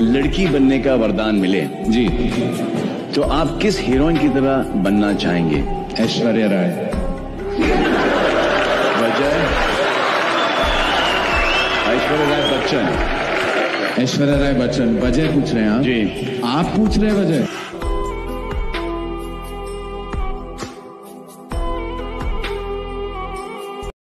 लड़की बनने का वरदान मिले। जी। तो आप किस हीरोइन की तरह बनना चाहेंगे? ऐश्वर्या राय। वजह ऐश्वर्या राय बच्चन। ऐश्वर्या राय बच्चन वजह पूछ रहे हैं आप? जी। आप पूछ रहे हैं वजह